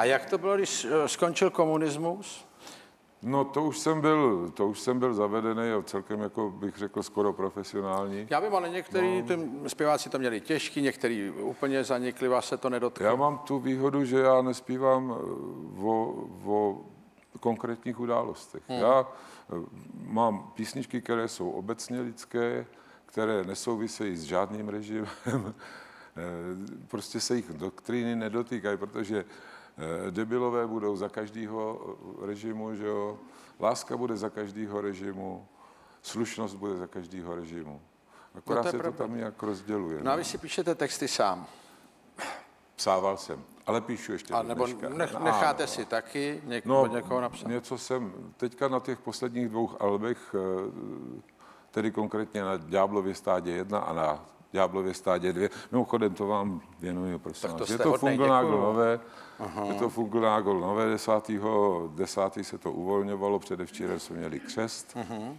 A jak to bylo, když eh, skončil komunismus? No to už jsem byl, to už jsem byl zavedený a celkem, jako bych řekl, skoro profesionální. Já vím, ale některý no. zpěváci to měli těžký, některý úplně zanikli, vás se to nedotklo. Já mám tu výhodu, že já nespívám eh, o, o konkrétních událostech. Hmm. Já eh, mám písničky, které jsou obecně lidské, které nesouvisejí s žádným režimem. Prostě se jich doktríny nedotýkají, protože debilové budou za každého režimu, že jo? láska bude za každého režimu, slušnost bude za každého režimu. Akorát no to se pravda. to tam nějak rozděluje. No a vy si píšete texty sám. Psával jsem, ale píšu ještě A nebo nech, necháte si taky něk, no, někoho napsat? něco jsem, teďka na těch posledních dvou albech, eh, tedy konkrétně na Ďáblově stádě 1 a na Ďáblově stádě 2, mimochodem to vám věnuju, prosím to Je to Fungonágl nové, Aha. je to Fungonágl nové, 10. 10. se to uvolňovalo, předevčírem jsme měli křest. Uh-huh.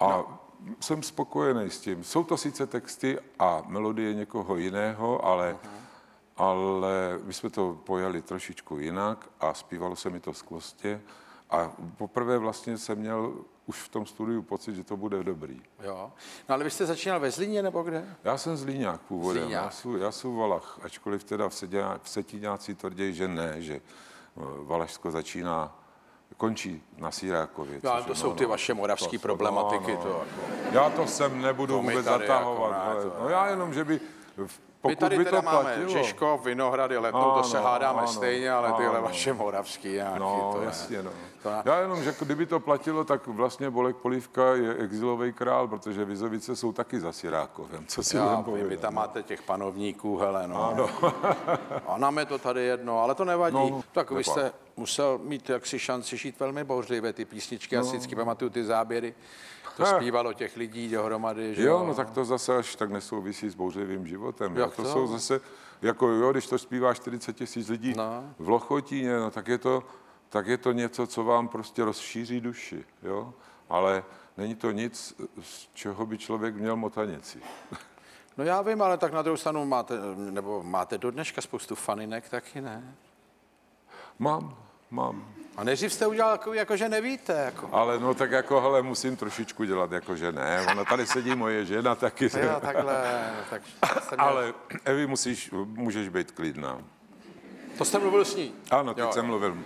A no. jsem spokojený s tím. Jsou to sice texty a melodie někoho jiného, ale uh-huh ale my jsme to pojali trošičku jinak a zpívalo se mi to skvostě. A poprvé vlastně jsem měl už v tom studiu pocit, že to bude dobrý. Jo. No ale vy jste začínal ve Zlíně nebo kde? Já jsem Zlíňák původem. Zlíňák. Já, jsem, já jsem Valach, ačkoliv teda v, Seděná, v Setíňáci tvrdí, že ne, že eh, Valašsko začíná končí na Sírákově. No, to jsou no, ty no, vaše moravské problematiky. No, no. To, jako... Já to sem nebudu vůbec zatahovat. Jako, ne, to, no, já jenom, že by v pokud My tady by teda to máme platilo. Žižkov, Vinohrady, Letnou, ano, to se hádáme ano, stejně, ale tyhle ano. vaše moravský nějaký. No, to jasně, no. To já... já jenom, že kdyby to platilo, tak vlastně Bolek Polívka je exilový král, protože Vizovice jsou taky za Sirákovem, co si já, vy, vy tam máte těch panovníků, hele, no. Ano. A nám je to tady jedno, ale to nevadí. No, tak vy jste musel mít jaksi šanci žít velmi bouřlivé ty písničky, no. asi vždycky pamatuju ty záběry to zpívalo těch lidí dohromady. Že jo, no tak to zase až tak nesouvisí s bouřlivým životem. Jak to? to jsou zase, jako jo, když to zpívá 40 tisíc lidí no. v Lochotíně, no tak je to, tak je to něco, co vám prostě rozšíří duši, jo. Ale není to nic, z čeho by člověk měl motanici. No já vím, ale tak na druhou stranu máte, nebo máte do dneška spoustu faninek, taky ne? Mám, mám. A nejdřív jste udělal takový, jako že nevíte. Jako. Ale no tak jako, hele, musím trošičku dělat, jako že ne. Ona tady sedí moje žena taky. Jo, takhle. Tak měl... Ale Evi, musíš, můžeš být klidná. To jste mluvil s ní? Ano, teď jo, jsem mluvil.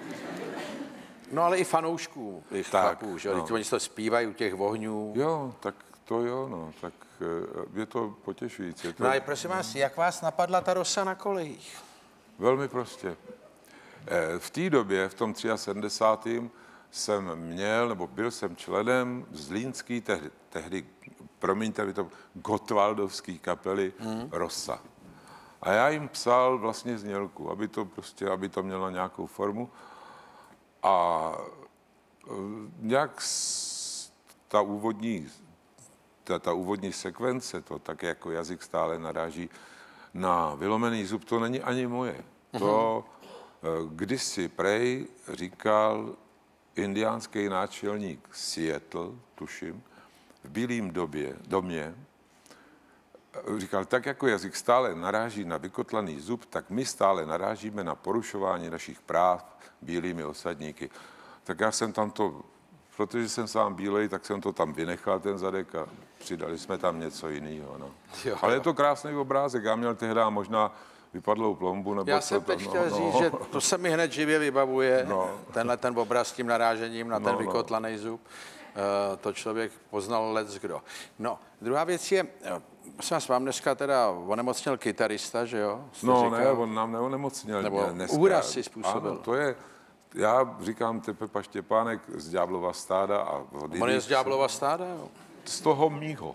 No ale i fanoušků, i chlapů, že no. oni to zpívají u těch ohňů. Jo, tak to jo, no, tak eh, je to potěšující. To... No a prosím vás, jak vás napadla ta rosa na kolejích? Velmi prostě. Eh, v té době, v tom 73. jsem měl, nebo byl jsem členem zlínský, tehdy, tehdy promiňte mi to, Gotwaldovský kapely hmm. Rosa. A já jim psal vlastně znělku, aby to prostě, aby to mělo nějakou formu. A eh, nějak ta úvodní, ta, ta úvodní sekvence, to tak jako jazyk stále naráží na vylomený zub, to není ani moje. To, hmm Kdysi prej říkal indiánský náčelník Seattle, tuším, v Bílém době, domě, říkal, tak jako jazyk stále naráží na vykotlaný zub, tak my stále narážíme na porušování našich práv bílými osadníky. Tak já jsem tam to, protože jsem sám bílej, tak jsem to tam vynechal, ten zadek, a přidali jsme tam něco jiného. No. Ale je to krásný obrázek. Já měl tehdy možná vypadlou plombu. Nebo Já jsem teď chtěl no, říct, no. že to se mi hned živě vybavuje, no. tenhle ten obraz s tím narážením na ten no, vykotlaný zub. Uh, to člověk poznal let kdo. No, druhá věc je, jsem vás vám dneska teda onemocnil kytarista, že jo? Jste no říkal? ne, on nám neonemocnil. Nebo dneska. úraz si způsobil. Ano, to je, já říkám Tepepa Štěpánek z Ďáblova stáda. A on je z Ďáblova stáda, jo? Z toho mýho.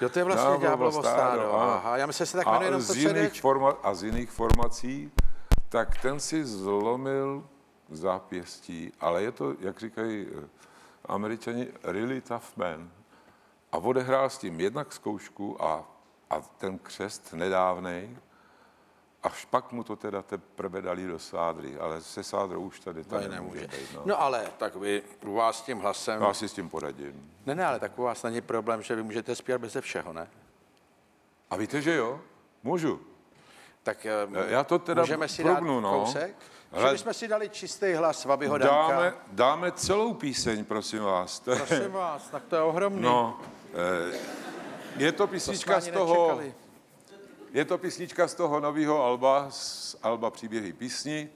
Jo, to je vlastně Ďáblovo stádo. Aha, já myslím, že se tak jmenuje jenom z jiných forma, A z jiných formací, tak ten si zlomil zápěstí, ale je to, jak říkají eh, američani, really tough man. A odehrál s tím jednak zkoušku a, a ten křest nedávnej, Až pak mu to teda teprve dali do sádry, ale se sádrou už tady to nemůže, nemůže být. No. no ale tak vy u vás s tím hlasem... Já si s tím poradím. Ne, ne, ale tak u vás není problém, že vy můžete zpívat bez všeho, ne? A víte, že jo? Můžu. Tak já to teda můžeme si dát no. kousek? Že bychom si dali čistý hlas Vabyho Danka. Dáme, dáme celou píseň, prosím vás. To Prosím vás, tak to je ohromný. no, eh, je to to písnička ani z toho, nečekali. Je to písnička z toho nového alba, z alba Příběhy písni.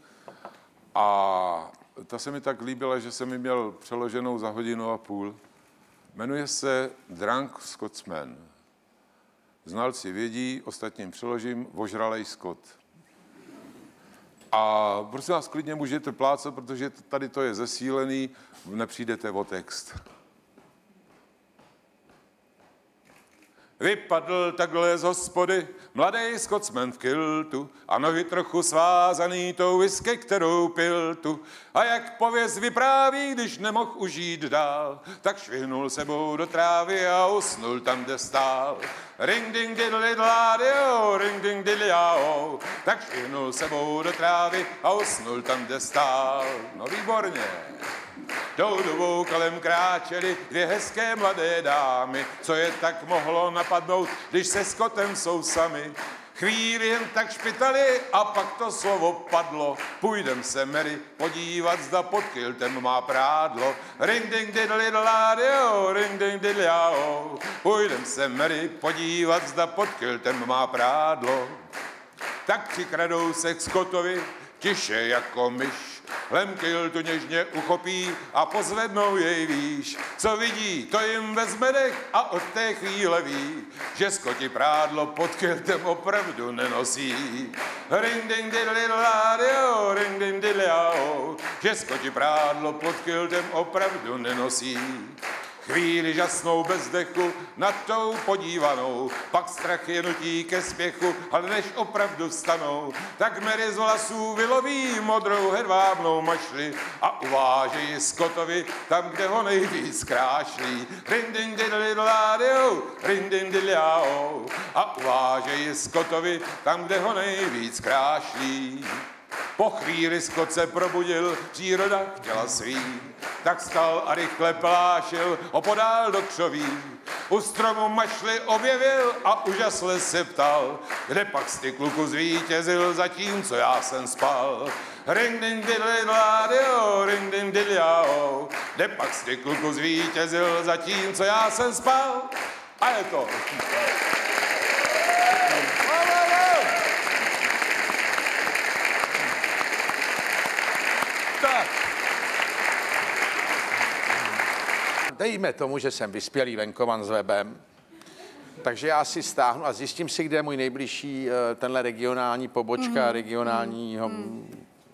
A ta se mi tak líbila, že jsem ji měl přeloženou za hodinu a půl. Jmenuje se Drunk Scotsman. Znalci vědí, ostatním přeložím, vožralej Scott. A prosím vás, klidně můžete plácat, protože tady to je zesílený, nepřijdete o text. Vypadl takhle z hospody mladý Scotsman v kiltu a nohy trochu svázaný tou whisky, kterou pil tu. A jak pověz vypráví, když nemohl užít dál, tak švihnul sebou do trávy a usnul tam, kde stál. Ring ding diddly dládio, ring ding diddly. Tak švihnul sebou do trávy a usnul tam, kde stál. No výborně. Tou dobou kolem kráčely dvě hezké mladé dámy, co je tak mohlo napadnout, když se s kotem jsou sami. Chvíli jen tak špitali a pak to slovo padlo. Půjdem se Mary podívat, zda pod kiltem má prádlo. Ring ding diddly dládio, ring ding diddly. Půjdem se Mary podívat, zda pod kiltem má prádlo. Tak přikradou se k Scottovi, tiše jako myš. Lemkil tu něžně uchopí a pozvednou jej výš. Co vidí, to jim vezme dech a od té chvíle ví, že Skoti prádlo pod kiltem opravdu nenosí. Ring ding diddly dládio, ring ding diddly že Skoti prádlo pod kiltem opravdu nenosí. Chvíli žasnou bez dechu nad tou podívanou, pak strach je nutí ke spěchu, ale než opravdu vstanou, tak Mary z vlasů vyloví modrou hedvábnou mašli a uvážejí Scottovi tam, kde ho nejvíc krášlí. Ring ding diddly dládio, ring ding diddly jao. a uvážejí Scottovi tam, kde ho nejvíc krášlí. Po chvíli Scott se probudil, příroda chtěla svý, tak stal a rychle plášil opodál do křoví. U stromu mašli objevil a úžasle se ptal, kde pak ty kluku zvítězil, zatímco já jsem spal. Ring ding diddly dládio, ring ding diddly kde pak ty kluku zvítězil, zatímco já jsem spal. A je to. Tak. Dejme tomu, že jsem vyspělý venkovan s webem, takže já si stáhnu a zjistím si, kde je můj nejbližší eh, tenhle regionální pobočka regionálního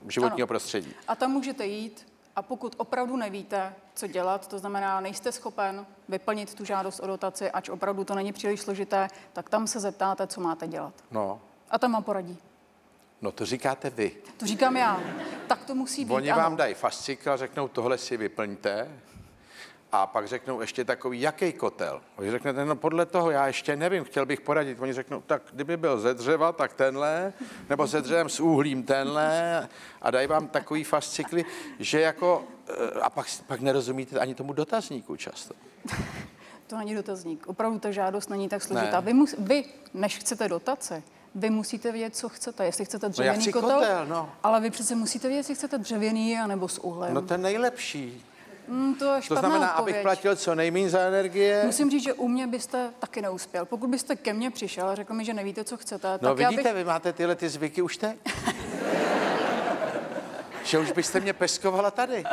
životního Ano. prostředí. A tam můžete jít a pokud opravdu nevíte, co dělat, to znamená, nejste schopen vyplnit tu žádost o dotaci, ač opravdu to není příliš složité, tak tam se zeptáte, co máte dělat. No, A tam vám poradí. no to říkáte vy. To říkám já. Tak to musí být. Oni ano. vám dají fascikl a řeknou, tohle si vyplňte. A pak řeknou ještě takový, jaký kotel. Vy řeknete, no podle toho, já ještě nevím, chtěl bych poradit. Oni řeknou, tak kdyby byl ze dřeva, tak tenhle, nebo ze dřevem s uhlím tenhle. A dají vám takový fascikly, že jako, eh, a pak, pak nerozumíte ani tomu dotazníku často. To není dotazník. Opravdu ta žádost není tak složitá. Ne. Vy, mus, vy, než chcete dotaci, vy musíte vědět, co chcete. Jestli chcete dřevěný chci kotel, kotel, no. ale vy přece musíte vědět, jestli chcete dřevěný anebo s uhlem. No ten nejlepší. Mm, to je To znamená, odpověď. abych platil co nejméně za energie. Musím říct, že u mě byste taky neuspěl. Pokud byste ke mně přišel a řekl mi, že nevíte, co chcete, No tak já vidíte, bych... vy máte tyhle ty zvyky už teď? že už byste mě peskovala tady.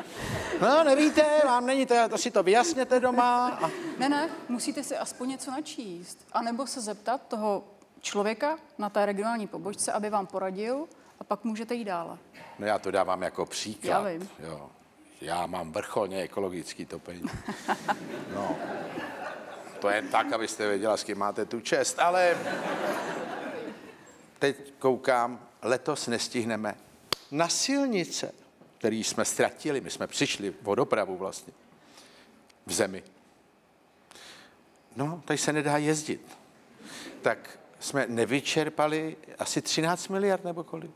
No, nevíte, vám není to, to si to vyjasněte doma. A... Ne, ne, musíte si aspoň něco načíst. A nebo se zeptat toho člověka na té regionální pobočce, aby vám poradil a pak můžete jít dále. No já to dávám jako příklad. Já vím. Jo. Já mám vrcholně ekologický topení. No. To je tak, abyste věděla, s kým máte tu čest, ale teď koukám, letos nestihneme na silnice, který jsme ztratili, my jsme přišli o dopravu vlastně v zemi. No, tady se nedá jezdit. Tak jsme nevyčerpali asi 13 miliard nebo kolik?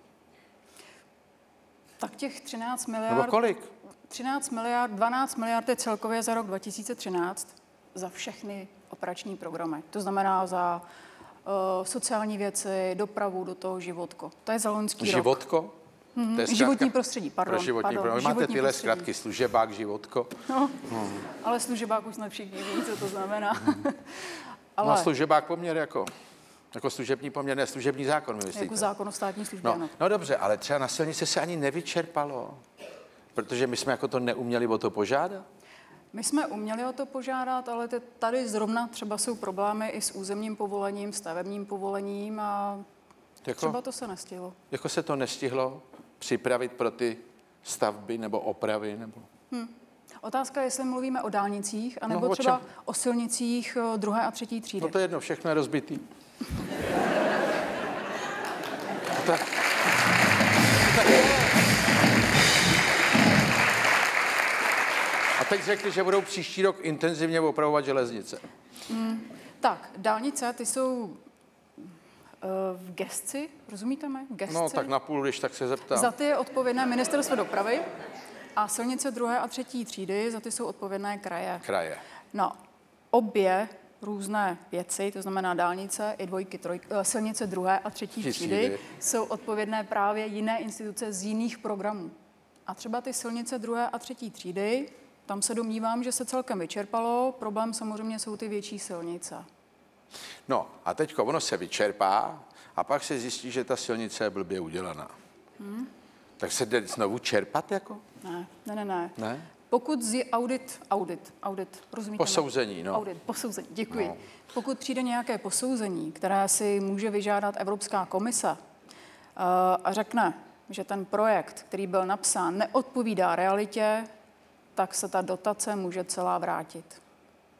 Tak těch 13 Nebo miliard, kolik? 13 miliard, 12 miliard je celkově za rok 2013 za všechny operační programy. To znamená za uh, sociální věci, dopravu do toho životko. To je za loňský rok. Životko? Hmm, to je životní prostředí, pardon. Pro životní pardon, prostředí. Máte tyhle prostředí. zkratky, služebák, životko. No, hmm. ale služebák už jsme všichni ví, co to znamená. Hmm. ale... No služebák poměr jako... Jako služební poměr, ne služební zákon, my myslíte? Jako zákon o státní službě, no, no dobře, ale třeba na silnici se ani nevyčerpalo, protože my jsme jako to neuměli o to požádat. My jsme uměli o to požádat, ale tady zrovna třeba jsou problémy i s územním povolením, stavebním povolením a jako, třeba to se nestihlo. Jako se to nestihlo připravit pro ty stavby nebo opravy? Nebo... Hmm. Otázka je, jestli mluvíme o dálnicích, anebo no, o třeba o silnicích eh, druhé a třetí třídy. No to je jedno, všechno je rozbitý. tak, teď řekli, že budou příští rok intenzivně opravovat železnice. Mm, tak, dálnice, ty jsou uh, v gesci, rozumíte mi? Gesci. No, tak na půl, když tak se zeptám. Za ty je odpovědné ministerstvo dopravy a silnice druhé a třetí třídy, za ty jsou odpovědné kraje. Kraje. No, obě různé věci, to znamená dálnice i dvojky, trojky, eh, silnice druhé a třetí třídy, třídy, jsou odpovědné právě jiné instituce z jiných programů. A třeba ty silnice druhé a třetí třídy tam se domnívám, že se celkem vyčerpalo. Problém samozřejmě jsou ty větší silnice. No a teď ono se vyčerpá a pak se zjistí, že ta silnice je blbě udělaná. Hmm. Tak se jde znovu čerpat jako? Ne, ne, ne, ne. ne? Pokud z audit, audit, audit, rozumíte? Posouzení, no. Audit, posouzení, děkuji. No. Pokud přijde nějaké posouzení, které si může vyžádat Evropská komise uh, a řekne, že ten projekt, který byl napsán, neodpovídá realitě, tak se ta dotace může celá vrátit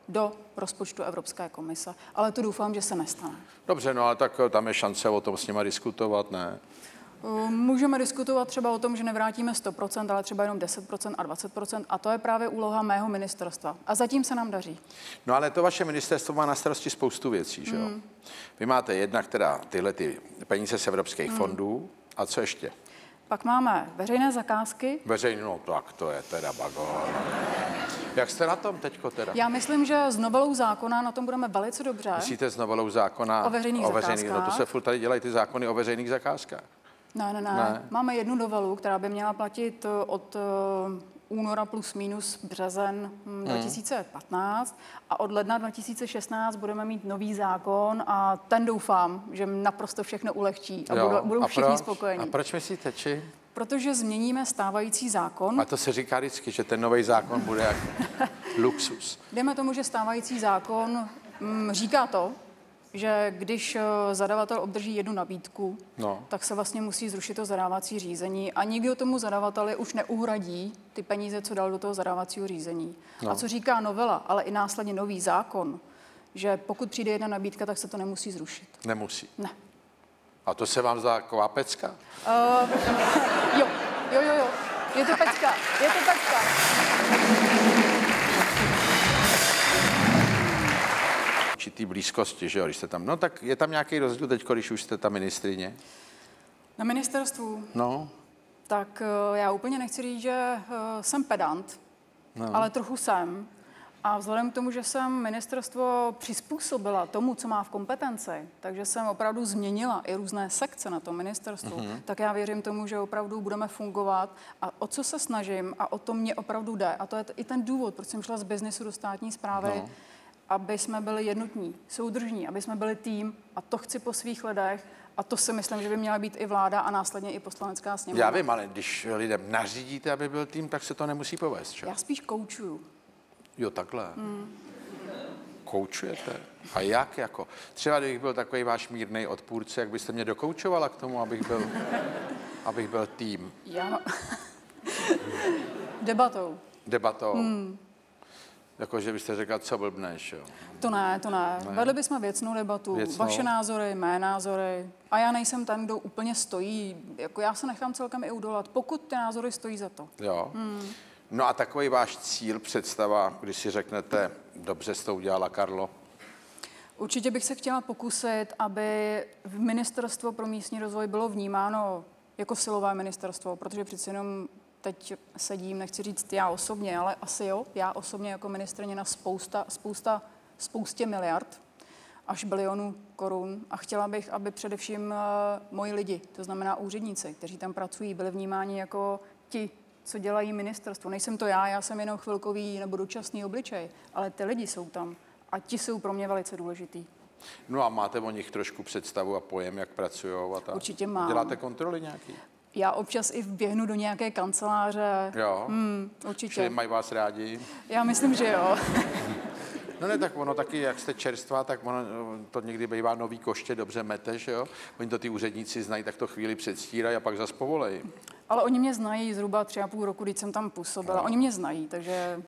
do rozpočtu Evropské komise. Ale to doufám, že se nestane. Dobře, no ale tak eh, tam je šance o tom s nima diskutovat, ne? Eh, můžeme diskutovat třeba o tom, že nevrátíme 100%, ale třeba jenom 10% a 20%. A to je právě úloha mého ministerstva. A zatím se nám daří. No ale to vaše ministerstvo má na starosti spoustu věcí, že jo? Mm. Vy máte jedna, která tyhle ty peníze z evropských mm. fondů. A co ještě? Pak máme veřejné zakázky. Veřejné, no tak to je teda bago. Jak jste na tom teďko teda? Já myslím, že s novelou zákona na tom budeme velice dobře. Myslíte s novelou zákona o veřejných, o veřejných zakázkách? No to se furt tady dělají ty zákony o veřejných zakázkách. Ne, ne, ne, ne. Máme jednu novelu, která by měla platit eh, od eh, února plus minus březen 2015 hm, hmm. a od ledna 2016 budeme mít nový zákon a ten doufám, že naprosto všechno ulehčí a jo. budou, budou všichni proč? spokojení. A proč myslíte, či? Protože změníme stávající zákon. A to se říká vždycky, že ten nový zákon bude jak luxus. Jdeme tomu, že stávající zákon mm, říká to, že když eh, zadavatel obdrží jednu nabídku, no. tak se vlastně musí zrušit to zadávací řízení a nikdo tomu zadavateli už neuhradí ty peníze, co dal do toho zadávacího řízení. No. A co říká novela, ale i následně nový zákon, že pokud přijde jedna nabídka, tak se to nemusí zrušit. Nemusí? Ne. A to se vám zdá taková pecka? Uh, jo, jo, jo, jo. Je to pecka, je to pecka. Určitý blízkosti, že jo, když jste tam. No tak je tam nějaký rozdíl teď, když už jste ta ministrině? Na ministerstvu? No. Tak eh, já úplně nechci říct, že eh, jsem pedant, no. ale trochu jsem. A vzhledem k tomu, že jsem ministerstvo přizpůsobila tomu, co má v kompetenci, takže jsem opravdu změnila i různé sekce na tom ministerstvu, mm-hmm. tak já věřím tomu, že opravdu budeme fungovat. A o co se snažím a o to mě opravdu jde. A to je i ten důvod, proč jsem šla z biznesu do státní zprávy. No aby jsme byli jednotní, soudržní, aby jsme byli tým a to chci po svých lidech a to si myslím, že by měla být i vláda a následně i poslanecká sněmovna. Já vím, ale když lidem nařídíte, aby byl tým, tak se to nemusí povést. Čo? Já spíš koučuju. Jo, takhle. Hmm. Koučujete? A jak jako? Třeba kdybych byl takový váš mírný odpůrce, jak byste mě dokoučovala k tomu, abych byl, abych byl tým? Já... Debatou. Debatou. Hmm. Jako, že byste řekla, co blbneš, jo? To ne, to ne. ne. Vedli bychom věcnou debatu. Věcnou? Vaše názory, mé názory. A já nejsem ten, kdo úplně stojí. Jako já se nechám celkem i udolat, pokud ty názory stojí za to. Jo. Hmm. No a takový váš cíl, představa, když si řeknete, dobře jste to udělala, Karlo? Určitě bych se chtěla pokusit, aby v Ministerstvo pro místní rozvoj bylo vnímáno jako silové ministerstvo, protože přeci jenom teď sedím, nechci říct já osobně, ale asi jo, já osobně jako ministrně na spousta, spousta, spoustě miliard. až bilionů korun a chtěla bych, aby především eh, moji lidi, to znamená úředníci, kteří tam pracují, byli vnímáni jako ti, co dělají ministerstvo. Nejsem to já, já jsem jenom chvilkový nebo dočasný obličej, ale ty lidi jsou tam a ti jsou pro mě velice důležitý. No a máte o nich trošku představu a pojem, jak pracují a tak? Určitě mám. Děláte kontroly nějaký? Já občas i vběhnu do nějaké kanceláře. Jo. Hmm, určitě. Že mají vás rádi? Já myslím, že jo. No ne, tak ono taky, jak jste čerstvá, tak ono, to někdy bývá nový koště, dobře mete, že jo? Oni to ty úředníci znají, tak to chvíli předstírají a pak zas povolejí. Ale oni mě znají zhruba tři a půl roku, když jsem tam působila. No. Oni mě znají, takže...